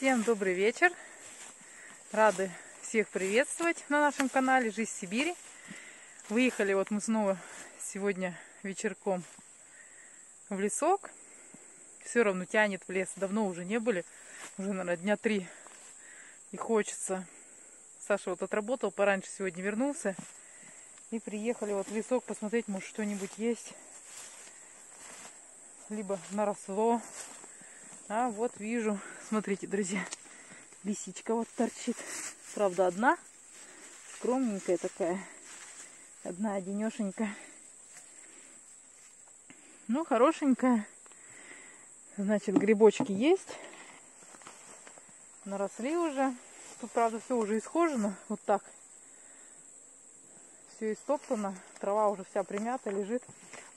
Всем добрый вечер. Рады всех приветствовать на нашем канале Жизнь Сибири. Выехали вот мы снова сегодня вечерком в лесок. Все равно тянет в лес. Давно уже не были. Уже, наверное, дня три. И хочется. Саша вот отработал пораньше, сегодня вернулся. И приехали вот в лесок посмотреть, может что-нибудь есть. Либо наросло. А вот вижу, смотрите, друзья, лисичка вот торчит. Правда, одна, скромненькая такая. Одна одинешенькая. Ну, хорошенькая. Значит, грибочки есть. Наросли уже. Тут, правда, все уже исхожено. Вот так. Все истоптано. Трава уже вся примята, лежит.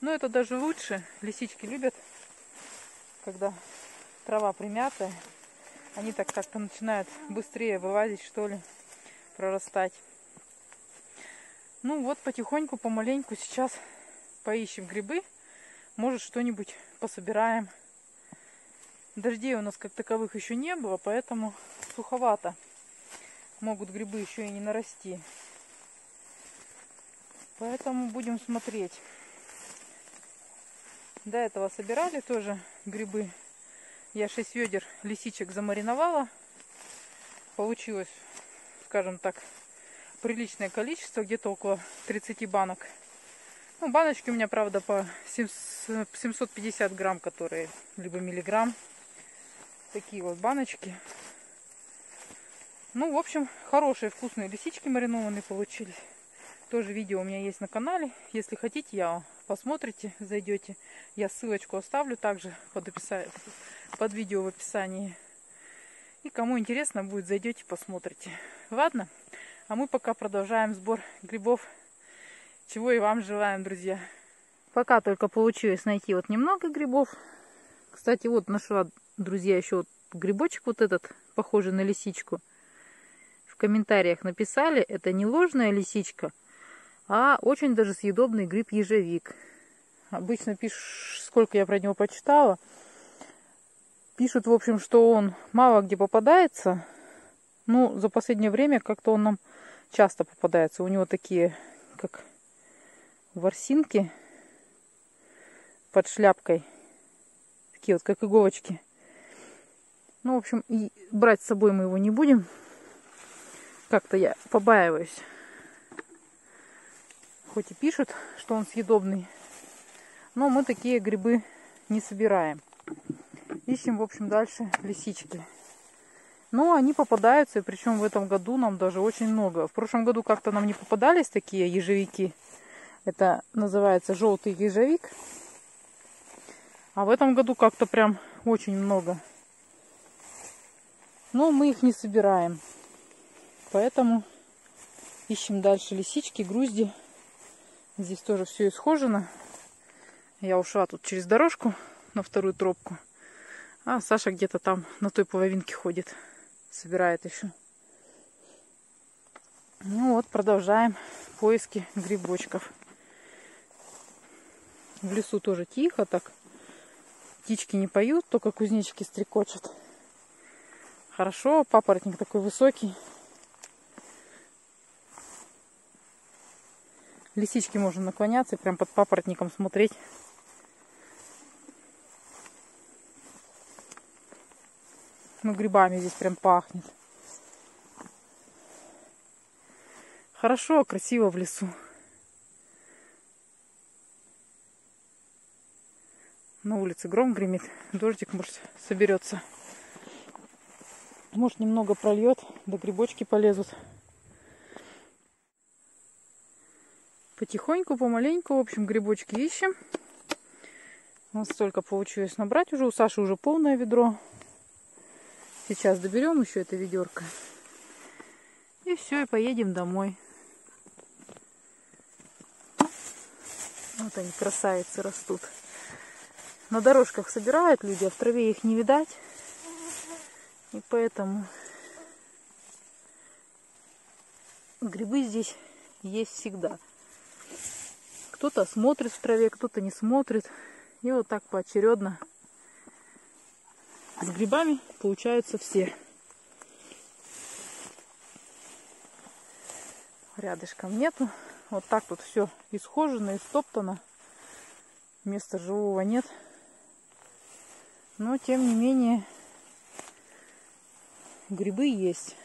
Но это даже лучше. Лисички любят, когда трава примятая. Они так как-то начинают быстрее вылазить, что ли, прорастать. Ну вот, потихоньку, помаленьку сейчас поищем грибы. Может, что-нибудь пособираем. Дождей у нас как таковых еще не было, поэтому суховато. Могут грибы еще и не нарасти. Поэтому будем смотреть. До этого собирали тоже грибы я 6 ведер лисичек замариновала. Получилось, скажем так, приличное количество, где-то около 30 банок. Ну, баночки у меня, правда, по 750 грамм, которые, либо миллиграмм. Такие вот баночки. Ну, в общем, хорошие вкусные лисички маринованные получились. Тоже видео у меня есть на канале. Если хотите, я посмотрите, зайдете. Я ссылочку оставлю также под, описание, под видео в описании. И кому интересно будет, зайдете, посмотрите. Ладно, а мы пока продолжаем сбор грибов, чего и вам желаем, друзья. Пока только получилось найти вот немного грибов. Кстати, вот нашла, друзья, еще вот грибочек вот этот, похожий на лисичку. В комментариях написали, это не ложная лисичка, а очень даже съедобный гриб ежевик. Обычно пишут, сколько я про него почитала, пишут, в общем, что он мало где попадается. Ну, за последнее время как-то он нам часто попадается. У него такие, как ворсинки под шляпкой. Такие вот, как иголочки. Ну, в общем, и брать с собой мы его не будем. Как-то я побаиваюсь. Хоть и пишут, что он съедобный, но мы такие грибы не собираем. Ищем, в общем, дальше лисички. Но они попадаются, и причем в этом году нам даже очень много. В прошлом году как-то нам не попадались такие ежевики. Это называется желтый ежевик. А в этом году как-то прям очень много. Но мы их не собираем. Поэтому ищем дальше лисички, грузди. Здесь тоже все исхожено. Я ушла тут через дорожку на вторую тропку. А Саша где-то там на той половинке ходит. Собирает еще. Ну вот, продолжаем поиски грибочков. В лесу тоже тихо так. Птички не поют, только кузнечики стрекочут. Хорошо, папоротник такой высокий. Лисички можно наклоняться и прям под папоротником смотреть. Ну, грибами здесь прям пахнет. Хорошо, красиво в лесу. На улице гром гремит, дождик, может, соберется. Может, немного прольет, да грибочки полезут. Потихоньку, помаленьку, в общем, грибочки ищем. У нас столько получилось набрать уже. У Саши уже полное ведро. Сейчас доберем еще это ведерко. И все, и поедем домой. Вот они, красавицы, растут. На дорожках собирают люди, а в траве их не видать. И поэтому грибы здесь есть всегда. Кто-то смотрит в траве, кто-то не смотрит. И вот так поочередно с грибами получаются все. Рядышком нету. Вот так тут все исхожено, и стоптано, Места живого нет. Но, тем не менее, грибы есть.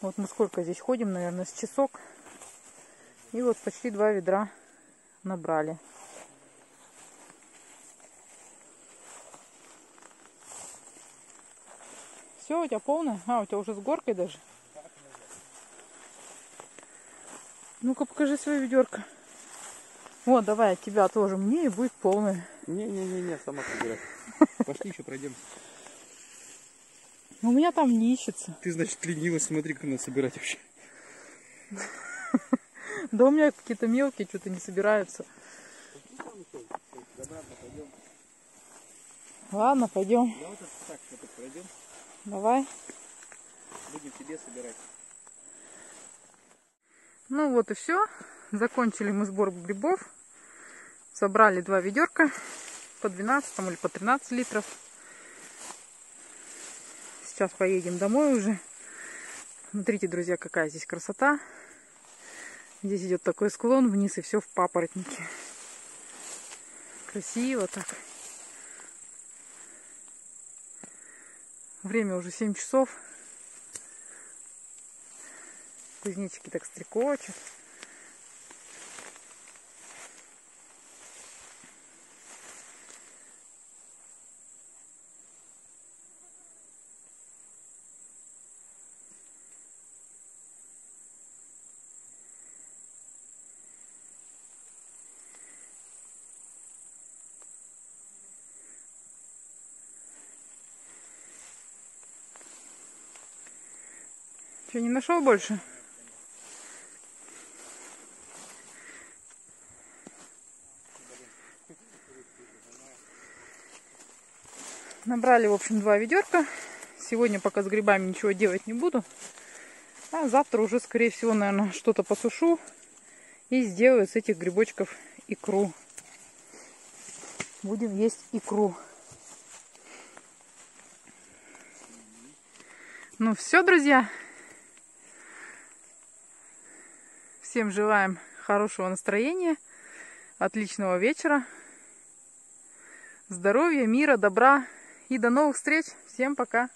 Вот мы сколько здесь ходим, наверное, с часок. И вот почти два ведра набрали. Все, у тебя полное? А, у тебя уже с горкой даже? Ну-ка, покажи свое ведерко. Вот, давай от тебя тоже мне и будет полное. Не-не-не, сама собирай. Пошли еще пройдемся. Ну, у меня там не ищется. Ты, значит, ленилась, смотри, как надо собирать вообще. Да у меня какие-то мелкие что-то не собираются. Ладно, пойдем. Да вот так, вот пройдем. Давай. Будем тебе собирать. Ну вот и все. Закончили мы сбор грибов. Собрали два ведерка по 12 или по 13 литров. Сейчас поедем домой уже. Смотрите, друзья, какая здесь красота. Здесь идет такой склон вниз и все в папоротнике. Красиво так. Время уже 7 часов. Кузнечики так стрекочут. Что, не нашел больше? Набрали, в общем, два ведерка. Сегодня пока с грибами ничего делать не буду. А завтра уже, скорее всего, наверное, что-то посушу. И сделаю с этих грибочков икру. Будем есть икру. Ну все, друзья. Всем желаем хорошего настроения, отличного вечера, здоровья, мира, добра и до новых встреч. Всем пока!